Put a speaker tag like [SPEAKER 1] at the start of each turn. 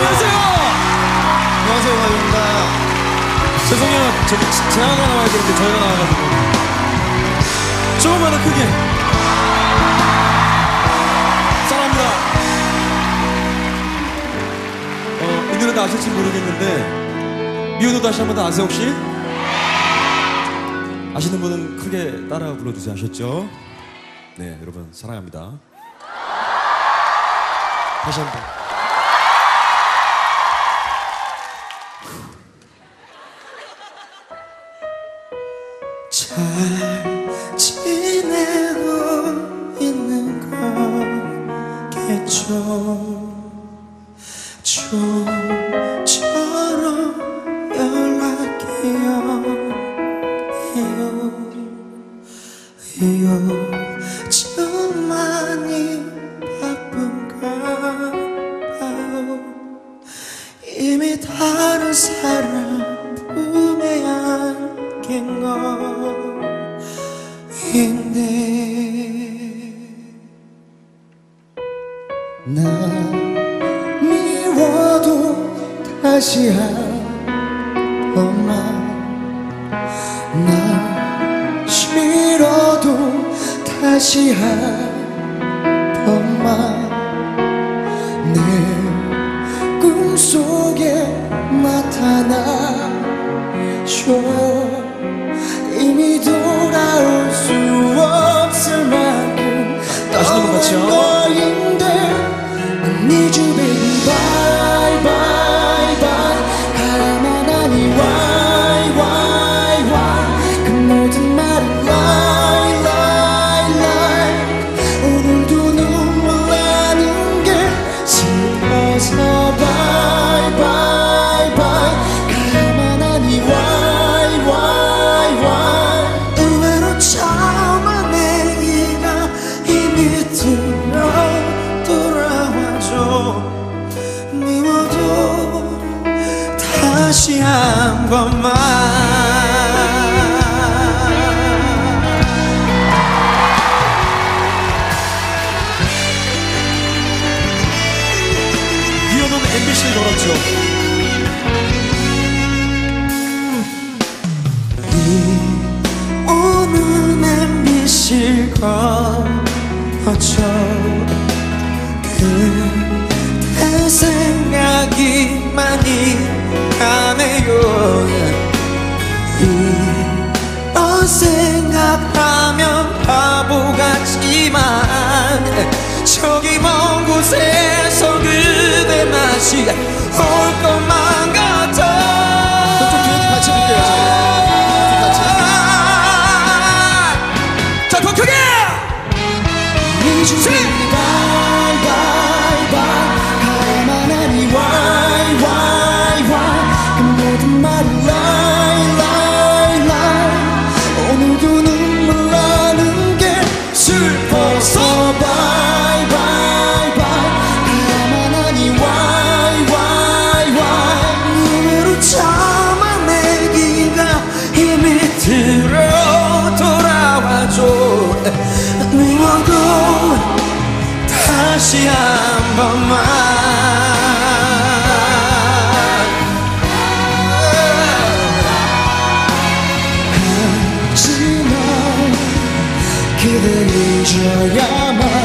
[SPEAKER 1] 안녕하세요. 안녕하세요, 마지입니다 죄송해요. 제, 제가 나와야 되는데 저희가 나와가지고. 조금만 더 크게. 사랑합니다. 어, 이 노래도 아실지 모르겠는데, 미우도 다시 한 번 더 아세요, 혹시? 아시는 분은 크게 따라 불러주세요. 아셨죠? 네, 여러분, 사랑합니다. 다시 한 번.
[SPEAKER 2] 잘 지내고 있는 거겠죠. 좀처럼 봐요? 이미 다른 사람 너인데 나 미워도 다시 한 번만. 나 싫어도 다시 한 번만. 내 꿈속에 나타나줘 아 다시 한 번만.
[SPEAKER 1] 미호는 MBC를 걸었죠.
[SPEAKER 2] 오늘 MBC 거쳐 그대 생각이 많이 저기 먼 곳에서 그대 맛이 올 것만 다시 한 번만. 하지만 그댈 잊어야만